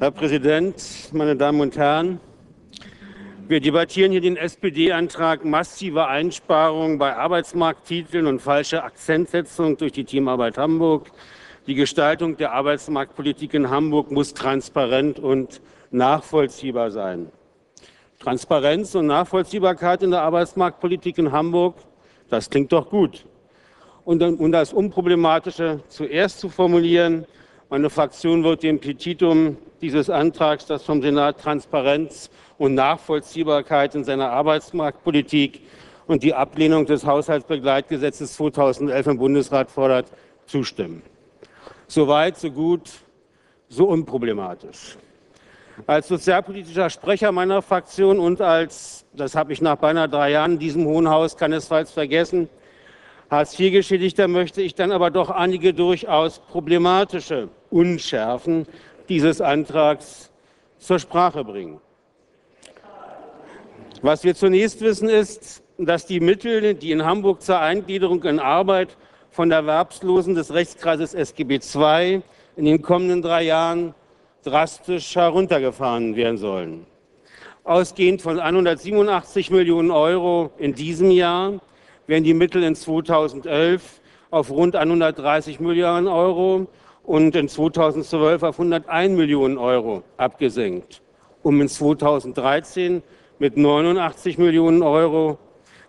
Herr Präsident, meine Damen und Herren! Wir debattieren hier den SPD-Antrag massive Einsparungen bei Arbeitsmarkttiteln und falsche Akzentsetzung durch die Teamarbeit Hamburg. Die Gestaltung der Arbeitsmarktpolitik in Hamburg muss transparent und nachvollziehbar sein. Transparenz und Nachvollziehbarkeit in der Arbeitsmarktpolitik in Hamburg, das klingt doch gut. Und um das Unproblematische zuerst zu formulieren, meine Fraktion wird dem Petitum dieses Antrags, das vom Senat Transparenz und Nachvollziehbarkeit in seiner Arbeitsmarktpolitik und die Ablehnung des Haushaltsbegleitgesetzes 2011 im Bundesrat fordert, zustimmen. So weit, so gut, so unproblematisch. Als sozialpolitischer Sprecher meiner Fraktion und als, das habe ich nach beinahe drei Jahren in diesem Hohen Haus keinesfalls vergessen, Hartz-IV-Geschädigter möchte ich dann aber doch einige durchaus problematische Unschärfen dieses Antrags zur Sprache bringen. Was wir zunächst wissen, ist, dass die Mittel, die in Hamburg zur Eingliederung in Arbeit von Erwerbslosen des Rechtskreises SGB II in den kommenden drei Jahren drastisch heruntergefahren werden sollen. Ausgehend von 187 Millionen Euro in diesem Jahr werden die Mittel in 2011 auf rund 130 Millionen Euro und in 2012 auf 101 Millionen Euro abgesenkt, um in 2013 mit 89 Millionen Euro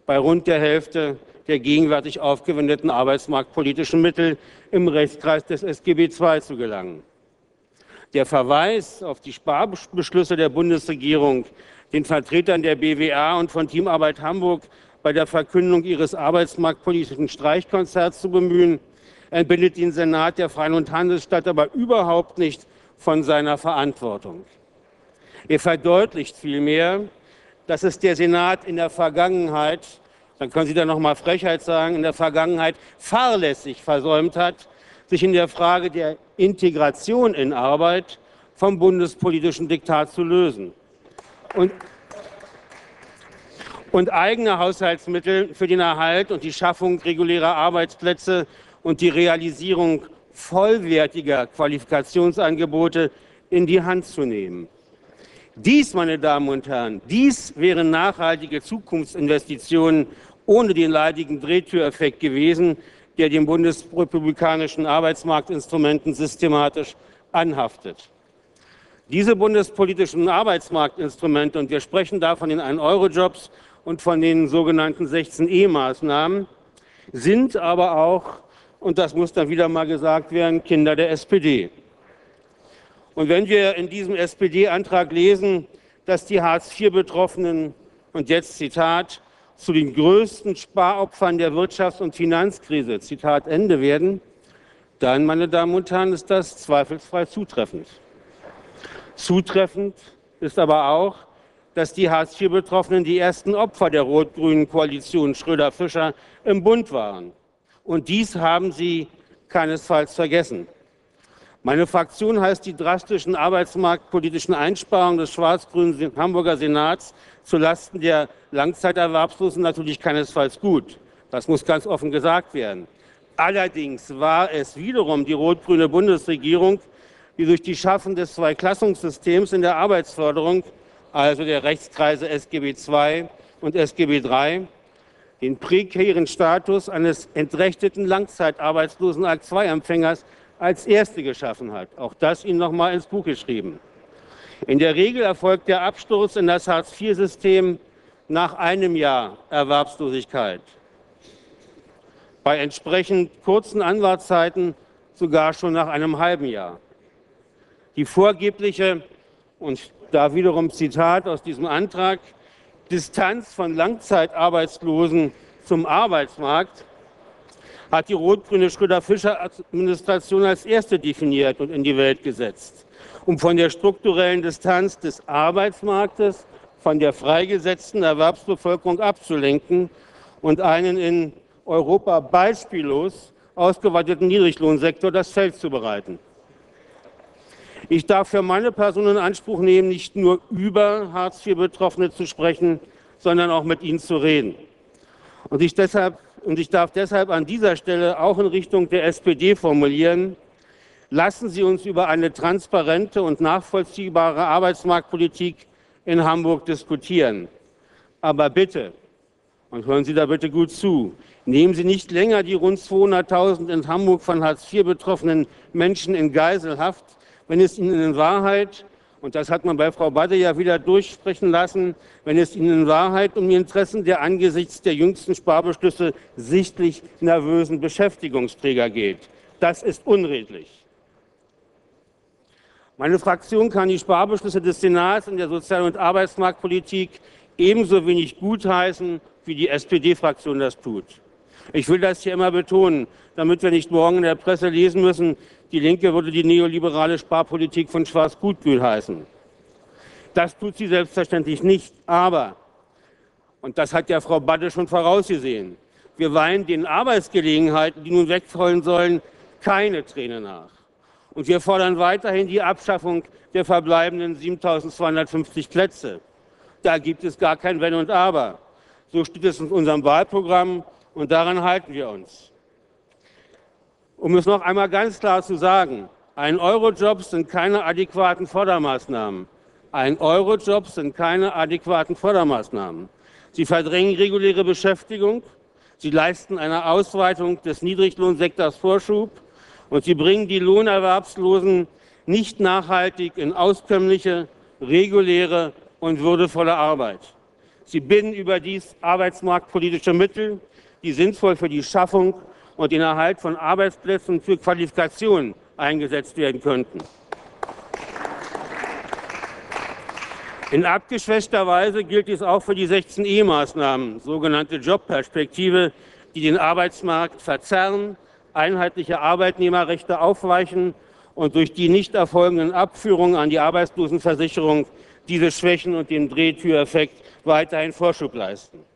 bei rund der Hälfte der gegenwärtig aufgewendeten arbeitsmarktpolitischen Mittel im Rechtskreis des SGB II zu gelangen. Der Verweis auf die Sparbeschlüsse der Bundesregierung, den Vertretern der BWA und von Teamarbeit Hamburg bei der Verkündung ihres arbeitsmarktpolitischen Streichkonzerts zu bemühen, entbindet den Senat der Freien und Handelsstadt aber überhaupt nicht von seiner Verantwortung. Er verdeutlicht vielmehr, dass es der Senat in der Vergangenheit, dann können Sie da noch mal Frechheit sagen, in der Vergangenheit fahrlässig versäumt hat, sich in der Frage der Integration in Arbeit vom bundespolitischen Diktat zu lösen. Und, und eigene Haushaltsmittel für den Erhalt und die Schaffung regulärer Arbeitsplätze und die Realisierung vollwertiger Qualifikationsangebote in die Hand zu nehmen. Dies, meine Damen und Herren, dies wären nachhaltige Zukunftsinvestitionen ohne den leidigen Drehtüreffekt gewesen, der den bundesrepublikanischen Arbeitsmarktinstrumenten systematisch anhaftet. Diese bundespolitischen Arbeitsmarktinstrumente, und wir sprechen da von den 1-Euro-Jobs und von den sogenannten 16e-Maßnahmen, sind aber auch, und das muss dann wieder mal gesagt werden, Kinder der SPD. Und wenn wir in diesem SPD-Antrag lesen, dass die Hartz-IV-Betroffenen, und jetzt Zitat, zu den größten Sparopfern der Wirtschafts- und Finanzkrise, Zitat Ende, werden, dann, meine Damen und Herren, ist das zweifelsfrei zutreffend. Zutreffend ist aber auch, dass die Hartz-IV-Betroffenen die ersten Opfer der rot-grünen Koalition Schröder-Fischer im Bund waren. Und dies haben sie keinesfalls vergessen. Meine Fraktion heißt die drastischen arbeitsmarktpolitischen Einsparungen des schwarz-grünen Hamburger Senats zulasten der Langzeiterwerbslosen natürlich keinesfalls gut. Das muss ganz offen gesagt werden. Allerdings war es wiederum die rot-grüne Bundesregierung, die durch die Schaffen des Zweiklassungssystems in der Arbeitsförderung, also der Rechtskreise SGB II und SGB III, den prekären Status eines entrechteten Langzeitarbeitslosen Hartz-II-Empfängers als erste geschaffen hat. Auch das Ihnen noch mal ins Buch geschrieben. In der Regel erfolgt der Absturz in das Hartz-IV-System nach einem Jahr Erwerbslosigkeit. Bei entsprechend kurzen Anwartzeiten sogar schon nach einem halben Jahr. Die vorgebliche, und da wiederum Zitat aus diesem Antrag, Distanz von Langzeitarbeitslosen zum Arbeitsmarkt hat die rot-grüne Schröder-Fischer-Administration als erste definiert und in die Welt gesetzt, um von der strukturellen Distanz des Arbeitsmarktes von der freigesetzten Erwerbsbevölkerung abzulenken und einen in Europa beispiellos ausgeweiteten Niedriglohnsektor das Feld zu bereiten. Ich darf für meine Person in Anspruch nehmen, nicht nur über Hartz-IV-Betroffene zu sprechen, sondern auch mit ihnen zu reden. Und ich deshalb und ich darf deshalb an dieser Stelle auch in Richtung der SPD formulieren, Lassen Sie uns über eine transparente und nachvollziehbare Arbeitsmarktpolitik in Hamburg diskutieren. Aber bitte, und hören Sie da bitte gut zu, nehmen Sie nicht länger die rund 200.000 in Hamburg von Hartz IV betroffenen Menschen in Geiselhaft, wenn es ihnen in Wahrheit, und das hat man bei Frau Badde ja wieder durchsprechen lassen, wenn es ihnen in Wahrheit um die Interessen der angesichts der jüngsten Sparbeschlüsse sichtlich nervösen Beschäftigungsträger geht. Das ist unredlich. Meine Fraktion kann die Sparbeschlüsse des Senats in der Sozial- und Arbeitsmarktpolitik ebenso wenig gutheißen, wie die SPD-Fraktion das tut. Ich will das hier immer betonen, damit wir nicht morgen in der Presse lesen müssen, die Linke würde die neoliberale Sparpolitik von Schwarz-Gutbühl heißen. Das tut sie selbstverständlich nicht, aber, und das hat ja Frau Badde schon vorausgesehen, wir weinen den Arbeitsgelegenheiten, die nun wegfallen sollen, keine Träne nach. Und wir fordern weiterhin die Abschaffung der verbleibenden 7250 Plätze. Da gibt es gar kein Wenn und Aber. So steht es in unserem Wahlprogramm und daran halten wir uns. Um es noch einmal ganz klar zu sagen, ein Eurojob sind keine adäquaten Fördermaßnahmen. Ein Eurojob sind keine adäquaten Fördermaßnahmen. Sie verdrängen reguläre Beschäftigung, sie leisten einer Ausweitung des Niedriglohnsektors Vorschub und sie bringen die Lohnerwerbslosen nicht nachhaltig in auskömmliche, reguläre und würdevolle Arbeit. Sie binden überdies arbeitsmarktpolitische Mittel, die sinnvoll für die Schaffung und den Erhalt von Arbeitsplätzen für Qualifikationen eingesetzt werden könnten. In abgeschwächter Weise gilt dies auch für die 16e-Maßnahmen, sogenannte Jobperspektive, die den Arbeitsmarkt verzerren, einheitliche Arbeitnehmerrechte aufweichen und durch die nicht erfolgenden Abführungen an die Arbeitslosenversicherung diese Schwächen und den Drehtüreffekt weiterhin Vorschub leisten.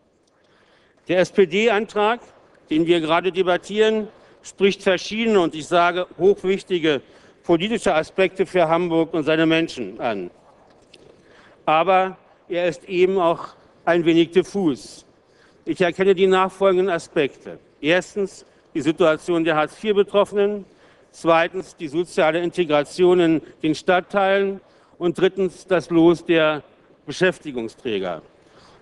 Der SPD-Antrag, den wir gerade debattieren, spricht verschiedene und ich sage hochwichtige politische Aspekte für Hamburg und seine Menschen an. Aber er ist eben auch ein wenig diffus. Ich erkenne die nachfolgenden Aspekte. Erstens die Situation der Hartz-IV-Betroffenen, zweitens die soziale Integration in den Stadtteilen und drittens das Los der Beschäftigungsträger.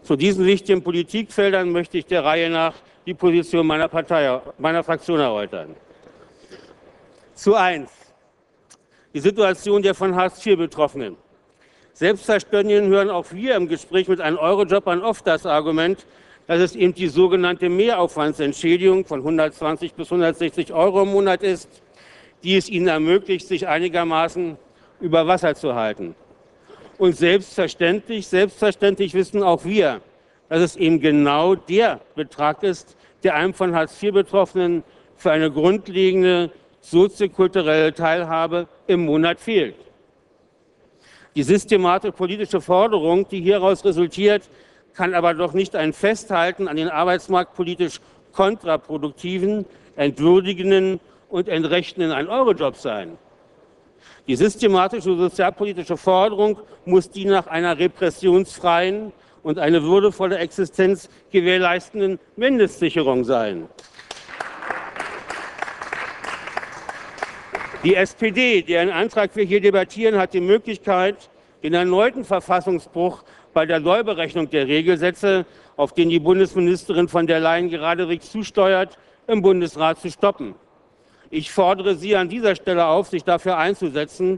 Zu diesen wichtigen Politikfeldern möchte ich der Reihe nach die Position meiner Partei, meiner Fraktion erläutern. Zu eins. Die Situation der von Hartz IV Betroffenen. Selbstverständlich hören auch wir im Gespräch mit einem Eurojobbern oft das Argument, dass es eben die sogenannte Mehraufwandsentschädigung von 120 bis 160 Euro im Monat ist, die es ihnen ermöglicht, sich einigermaßen über Wasser zu halten. Und selbstverständlich, selbstverständlich wissen auch wir, dass es eben genau der Betrag ist, der einem von Hartz-IV-Betroffenen für eine grundlegende soziokulturelle Teilhabe im Monat fehlt. Die systematische politische Forderung, die hieraus resultiert, kann aber doch nicht ein Festhalten an den arbeitsmarktpolitisch kontraproduktiven, entwürdigenden und entrechtenden ein Eurojob sein. Die systematische sozialpolitische Forderung muss die nach einer repressionsfreien und eine würdevolle Existenz gewährleistenden Mindestsicherung sein. Die SPD, deren Antrag wir hier debattieren, hat die Möglichkeit, den erneuten Verfassungsbruch bei der Neuberechnung der Regelsätze, auf den die Bundesministerin von der Leyen geradewegs zusteuert, im Bundesrat zu stoppen. Ich fordere Sie an dieser Stelle auf, sich dafür einzusetzen,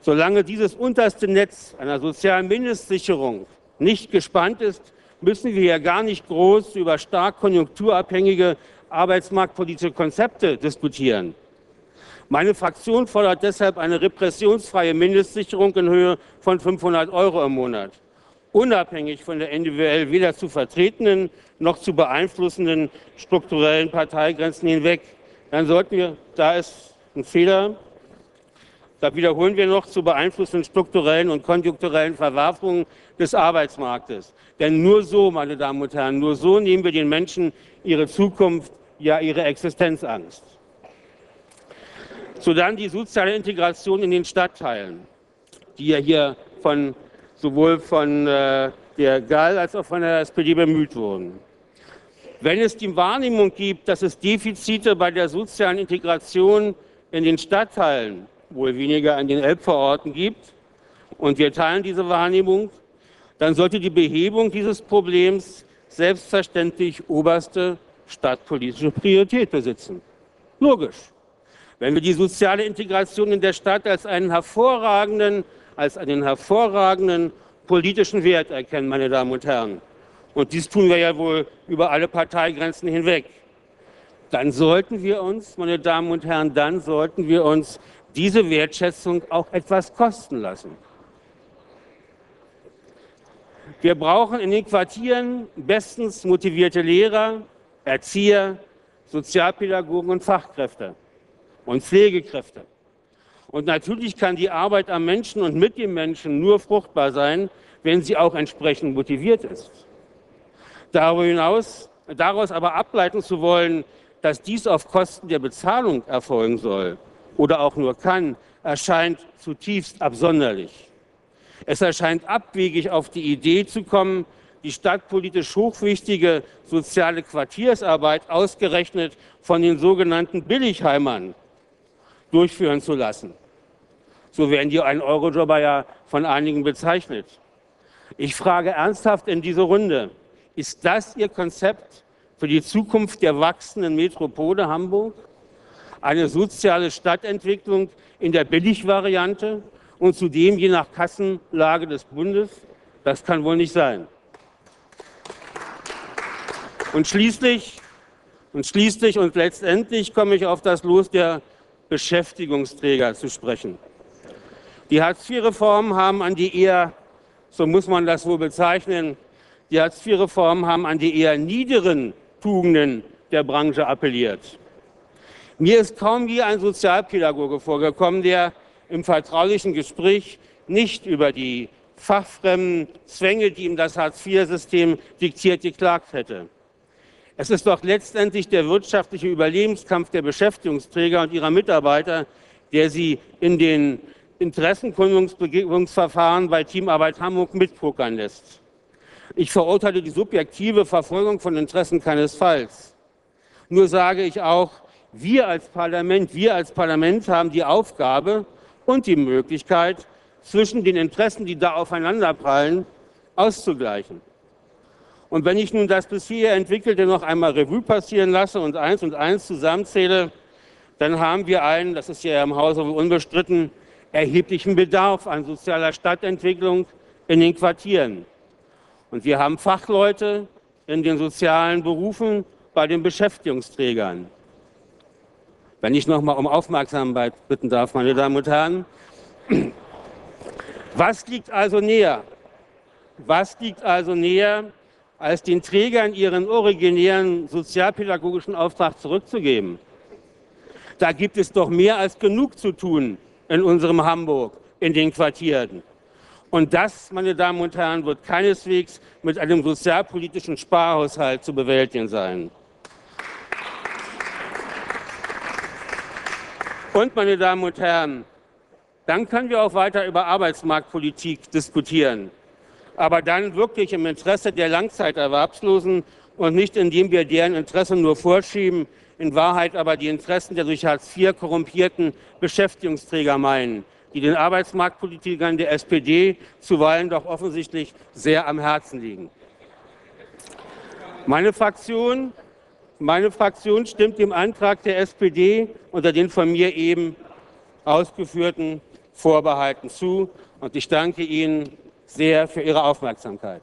solange dieses unterste Netz einer sozialen Mindestsicherung nicht gespannt ist, müssen wir ja gar nicht groß über stark konjunkturabhängige arbeitsmarktpolitische Konzepte diskutieren. Meine Fraktion fordert deshalb eine repressionsfreie Mindestsicherung in Höhe von 500 Euro im Monat, unabhängig von der individuell weder zu vertretenen noch zu beeinflussenden strukturellen Parteigrenzen hinweg dann sollten wir, da ist ein Fehler, da wiederholen wir noch zu beeinflussen strukturellen und konjunkturellen Verwerfungen des Arbeitsmarktes. Denn nur so, meine Damen und Herren, nur so nehmen wir den Menschen ihre Zukunft, ja ihre Existenzangst. So dann die soziale Integration in den Stadtteilen, die ja hier von, sowohl von äh, der GAL als auch von der SPD bemüht wurden. Wenn es die Wahrnehmung gibt, dass es Defizite bei der sozialen Integration in den Stadtteilen wohl weniger an den Elbvororten gibt, und wir teilen diese Wahrnehmung, dann sollte die Behebung dieses Problems selbstverständlich oberste stadtpolitische Priorität besitzen. Logisch. Wenn wir die soziale Integration in der Stadt als einen hervorragenden, als einen hervorragenden politischen Wert erkennen, meine Damen und Herren, und dies tun wir ja wohl über alle Parteigrenzen hinweg, dann sollten wir uns, meine Damen und Herren, dann sollten wir uns diese Wertschätzung auch etwas kosten lassen. Wir brauchen in den Quartieren bestens motivierte Lehrer, Erzieher, Sozialpädagogen und Fachkräfte und Pflegekräfte. Und natürlich kann die Arbeit am Menschen und mit dem Menschen nur fruchtbar sein, wenn sie auch entsprechend motiviert ist. Darüber hinaus, daraus aber ableiten zu wollen, dass dies auf Kosten der Bezahlung erfolgen soll oder auch nur kann, erscheint zutiefst absonderlich. Es erscheint abwegig, auf die Idee zu kommen, die stadtpolitisch hochwichtige soziale Quartiersarbeit ausgerechnet von den sogenannten Billigheimern durchführen zu lassen. So werden die ein Eurojobber ja von einigen bezeichnet. Ich frage ernsthaft in diese Runde, ist das Ihr Konzept für die Zukunft der wachsenden Metropole Hamburg? Eine soziale Stadtentwicklung in der Billigvariante und zudem je nach Kassenlage des Bundes? Das kann wohl nicht sein. Und schließlich, und schließlich und letztendlich komme ich auf das Los der Beschäftigungsträger zu sprechen. Die Hartz-IV-Reformen haben an die eher, so muss man das wohl bezeichnen, die Hartz-IV-Reformen haben an die eher niederen Tugenden der Branche appelliert. Mir ist kaum je ein Sozialpädagoge vorgekommen, der im vertraulichen Gespräch nicht über die fachfremden Zwänge, die ihm das Hartz-IV-System diktiert, geklagt hätte. Es ist doch letztendlich der wirtschaftliche Überlebenskampf der Beschäftigungsträger und ihrer Mitarbeiter, der sie in den Interessenkundungsverfahren bei Teamarbeit Hamburg mitpokern lässt. Ich verurteile die subjektive Verfolgung von Interessen keinesfalls. Nur sage ich auch, wir als Parlament, wir als Parlament haben die Aufgabe und die Möglichkeit, zwischen den Interessen, die da aufeinanderprallen, auszugleichen. Und wenn ich nun das bisher entwickelte noch einmal Revue passieren lasse und eins und eins zusammenzähle, dann haben wir einen, das ist ja im Hause unbestritten, erheblichen Bedarf an sozialer Stadtentwicklung in den Quartieren. Und wir haben Fachleute in den sozialen Berufen bei den Beschäftigungsträgern. Wenn ich noch mal um Aufmerksamkeit bitten darf, meine Damen und Herren. Was liegt also näher? Was liegt also näher, als den Trägern ihren originären sozialpädagogischen Auftrag zurückzugeben. Da gibt es doch mehr als genug zu tun in unserem Hamburg, in den Quartieren. Und das, meine Damen und Herren, wird keineswegs mit einem sozialpolitischen Sparhaushalt zu bewältigen sein. Und, meine Damen und Herren, dann können wir auch weiter über Arbeitsmarktpolitik diskutieren aber dann wirklich im Interesse der Langzeiterwerbslosen und nicht indem wir deren Interessen nur vorschieben, in Wahrheit aber die Interessen der durch Hartz IV korrumpierten Beschäftigungsträger meinen, die den Arbeitsmarktpolitikern der SPD zuweilen doch offensichtlich sehr am Herzen liegen. Meine Fraktion, meine Fraktion stimmt dem Antrag der SPD unter den von mir eben ausgeführten Vorbehalten zu. Und ich danke Ihnen sehr für Ihre Aufmerksamkeit.